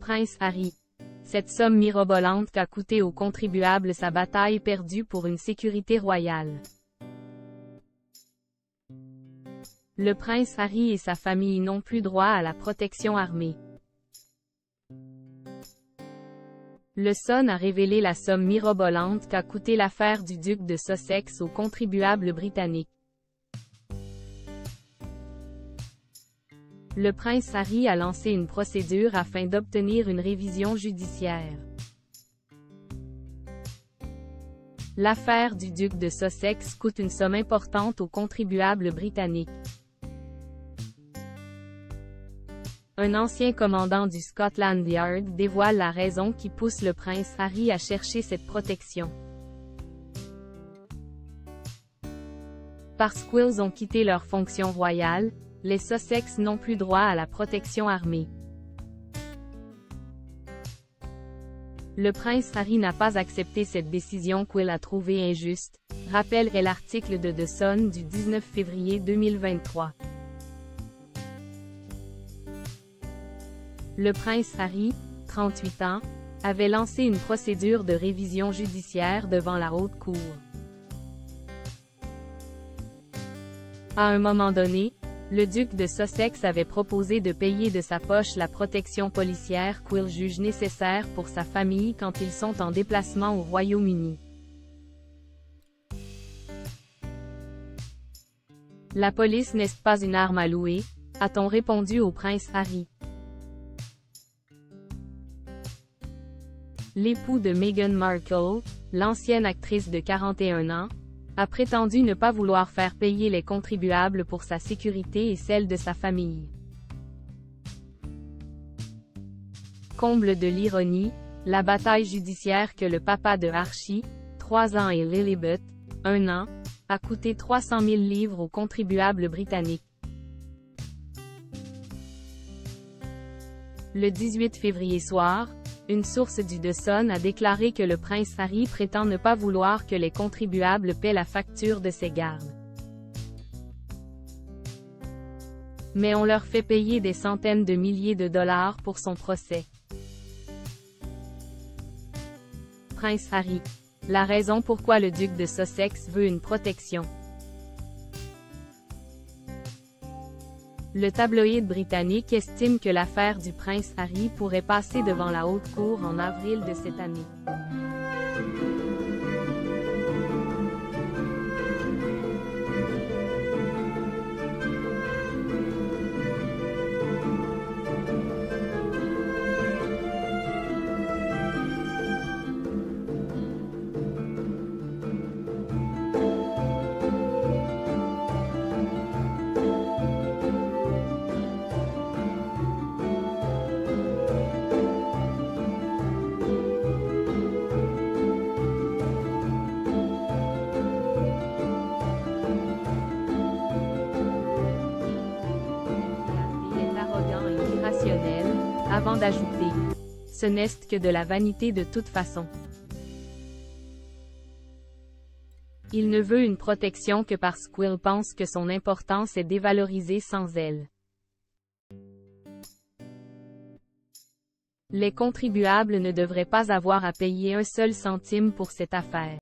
Prince Harry. Cette somme mirobolante qu'a coûté aux contribuables sa bataille perdue pour une sécurité royale. Le prince Harry et sa famille n'ont plus droit à la protection armée. Le Sun a révélé la somme mirobolante qu'a coûté l'affaire du duc de Sussex aux contribuables britanniques. Le prince Harry a lancé une procédure afin d'obtenir une révision judiciaire. L'affaire du duc de Sussex coûte une somme importante aux contribuables britanniques. Un ancien commandant du Scotland Yard dévoile la raison qui pousse le prince Harry à chercher cette protection. Parce qu'ils ont quitté leur fonction royale, les Sussex n'ont plus droit à la protection armée. Le prince Harry n'a pas accepté cette décision qu'il a trouvée injuste, rappelle l'article de The du 19 février 2023. Le prince Harry, 38 ans, avait lancé une procédure de révision judiciaire devant la Haute Cour. À un moment donné, le duc de Sussex avait proposé de payer de sa poche la protection policière qu'il juge nécessaire pour sa famille quand ils sont en déplacement au Royaume-Uni. La police n'est pas une arme à louer, a-t-on répondu au prince Harry. l'époux de Meghan Markle, l'ancienne actrice de 41 ans, a prétendu ne pas vouloir faire payer les contribuables pour sa sécurité et celle de sa famille. Comble de l'ironie, la bataille judiciaire que le papa de Archie, 3 ans et Lilibet, 1 an, a coûté 300 000 livres aux contribuables britanniques. Le 18 février soir, une source du Sun a déclaré que le prince Harry prétend ne pas vouloir que les contribuables paient la facture de ses gardes. Mais on leur fait payer des centaines de milliers de dollars pour son procès. Prince Harry. La raison pourquoi le duc de Sussex veut une protection. Le tabloïd britannique estime que l'affaire du prince Harry pourrait passer devant la haute cour en avril de cette année. Avant d'ajouter « Ce n'est que de la vanité de toute façon. Il ne veut une protection que parce qu'il pense que son importance est dévalorisée sans elle. Les contribuables ne devraient pas avoir à payer un seul centime pour cette affaire.